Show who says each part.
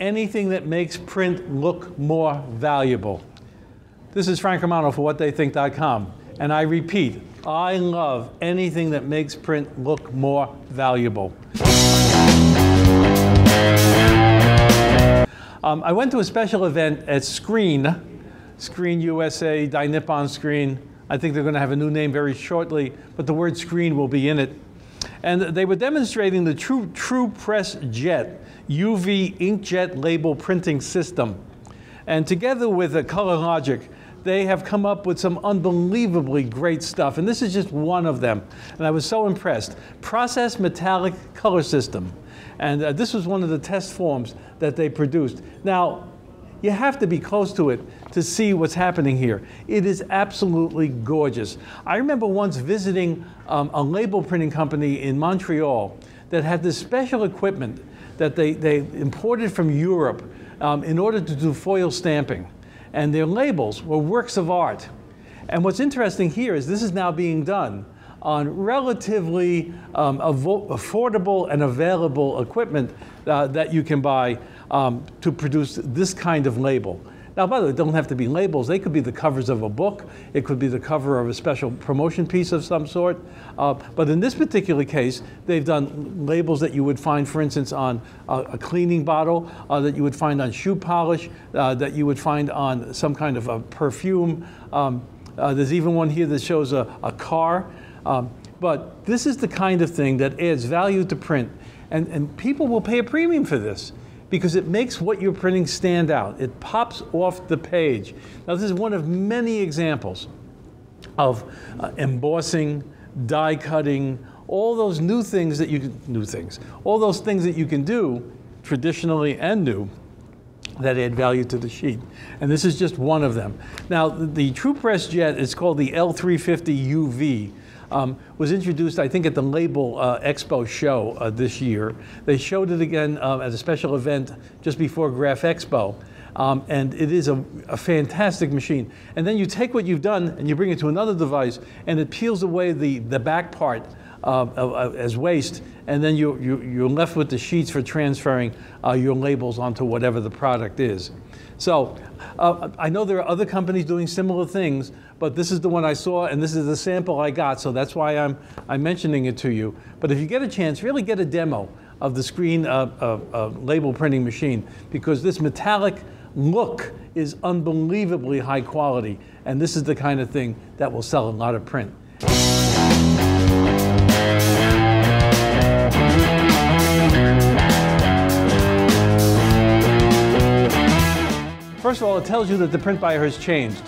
Speaker 1: anything that makes print look more valuable. This is Frank Romano for WhatTheyThink.com. And I repeat, I love anything that makes print look more valuable. Um, I went to a special event at Screen, Screen USA, Dai Screen. I think they're going to have a new name very shortly, but the word screen will be in it. And they were demonstrating the True, TruePress Jet UV inkjet label printing system. And together with a Color Logic, they have come up with some unbelievably great stuff. And this is just one of them. And I was so impressed. Process Metallic Color System. And uh, this was one of the test forms that they produced. Now, you have to be close to it to see what's happening here. It is absolutely gorgeous. I remember once visiting um, a label printing company in Montreal that had this special equipment that they, they imported from Europe um, in order to do foil stamping. And their labels were works of art. And what's interesting here is this is now being done on relatively um, affordable and available equipment uh, that you can buy um, to produce this kind of label. Now, by the way, they don't have to be labels. They could be the covers of a book. It could be the cover of a special promotion piece of some sort. Uh, but in this particular case, they've done labels that you would find, for instance, on a, a cleaning bottle, uh, that you would find on shoe polish, uh, that you would find on some kind of a perfume. Um, uh, there's even one here that shows a, a car. Um, but this is the kind of thing that adds value to print. And, and people will pay a premium for this because it makes what you're printing stand out. It pops off the page. Now, this is one of many examples of uh, embossing, die cutting, all those new things that you can, new things, all those things that you can do traditionally and new that add value to the sheet. And this is just one of them. Now, the, the TruePress Jet is called the L350 UV um, was introduced, I think, at the Label uh, Expo show uh, this year. They showed it again uh, a special event just before Graph Expo. Um, and it is a, a, fantastic machine. And then you take what you've done and you bring it to another device, and it peels away the, the back part uh, as waste, and then you, you, you're left with the sheets for transferring uh, your labels onto whatever the product is. So uh, I know there are other companies doing similar things, but this is the one I saw, and this is the sample I got, so that's why I'm, I'm mentioning it to you. But if you get a chance, really get a demo of the screen uh, uh, uh, label printing machine, because this metallic look is unbelievably high quality, and this is the kind of thing that will sell a lot of print. First of all, it tells you that the print buyer has changed.